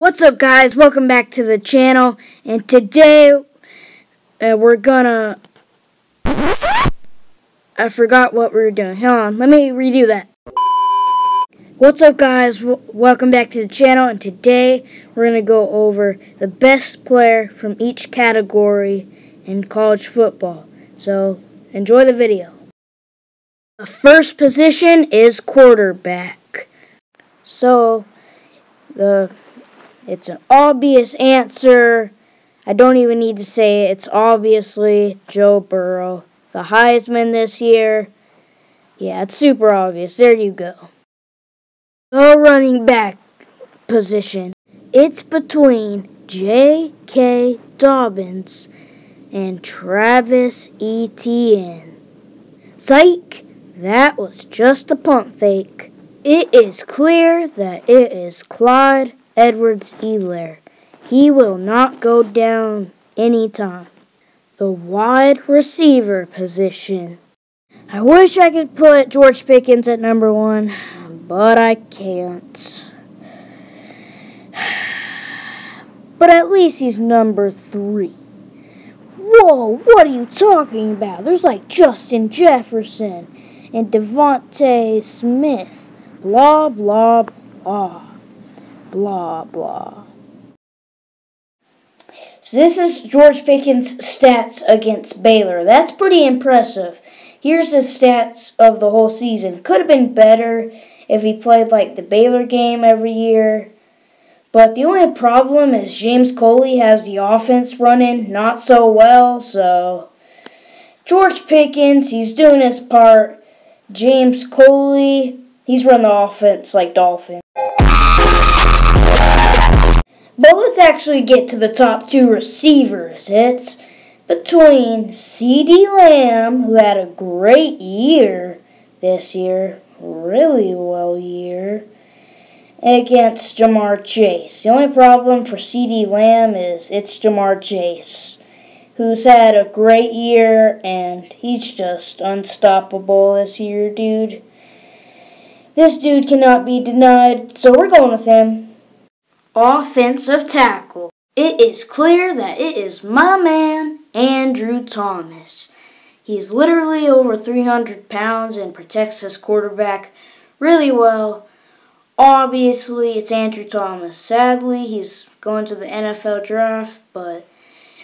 What's up guys, welcome back to the channel, and today uh, we're gonna, I forgot what we were doing, hold on, let me redo that. What's up guys, w welcome back to the channel, and today we're gonna go over the best player from each category in college football, so enjoy the video. The first position is quarterback, so the it's an obvious answer. I don't even need to say it. It's obviously Joe Burrow. The Heisman this year. Yeah, it's super obvious. There you go. The running back position. It's between J.K. Dobbins and Travis Etienne. Psych! That was just a pump fake. It is clear that it is Clyde Edwards Helaire. He will not go down anytime. The wide receiver position. I wish I could put George Pickens at number one, but I can't. But at least he's number three. Whoa, what are you talking about? There's like Justin Jefferson and DeVonta Smith. Blah, blah, blah blah blah. So this is George Pickens' stats against Baylor. That's pretty impressive. Here's the stats of the whole season. Could have been better if he played like the Baylor game every year. But the only problem is James Coley has the offense running not so well, so George Pickens, he's doing his part. James Coley, he's run the offense like Dolphins. But let's actually get to the top two receivers. It's between CeeDee Lamb, who had a great year this year, really well year, against Ja'Marr Chase. The only problem for CeeDee Lamb is it's Ja'Marr Chase, who's had a great year and he's just unstoppable this year, dude. This dude cannot be denied, so we're going with him offensive tackle. It is clear that it is my man, Andrew Thomas. He's literally over 300 pounds and protects his quarterback really well. Obviously, it's Andrew Thomas. Sadly, he's going to the NFL draft, but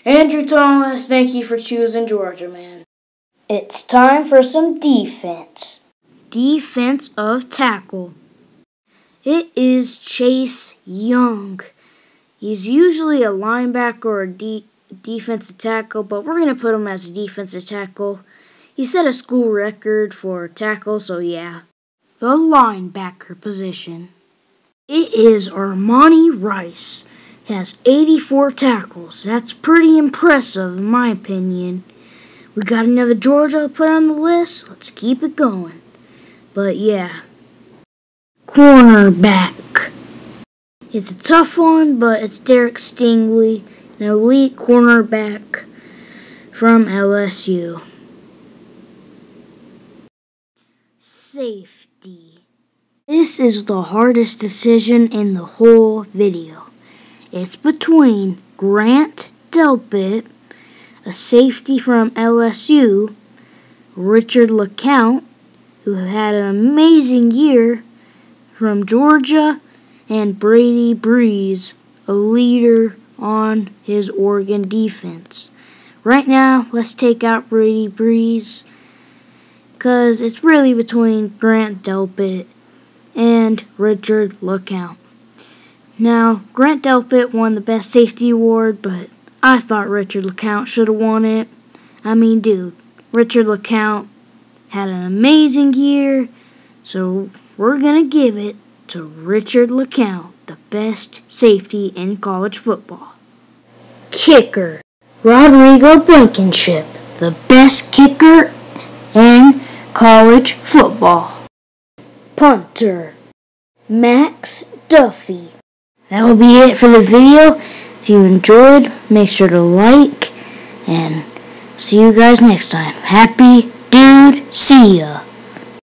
Andrew Thomas, thank you for choosing Georgia, man. It's time for some defense. Defense of tackle. It is Chase Young. He's usually a linebacker or a de- defensive tackle, but we're going to put him as a defensive tackle. He set a school record for tackle, so yeah. The linebacker position. It is Armani Rice. He has 84 tackles. That's pretty impressive, in my opinion. We got another Georgia player on the list. Let's keep it going. But yeah, cornerback. It's a tough one, but it's Derek Stingley, an elite cornerback from LSU. Safety. This is the hardest decision in the whole video. It's between Grant Delpit, a safety from LSU, Richard LeCounte, who had an amazing year from Georgia, and Brady Breeze, a leader on his Oregon defense. Right now, let's take out Brady Breeze because it's really between Grant Delpit and Richard LeCounte. Now, Grant Delpit won the Best Safety Award, but I thought Richard LeCounte should have won it. I mean, dude, Richard LeCounte had an amazing year, so we're going to give it to Richard LeCounte, the best safety in college football. Kicker Rodrigo Blankenship, the best kicker in college football. Punter Max Duffy. That will be it for the video. If you enjoyed, make sure to like and see you guys next time. Happy dude, see ya.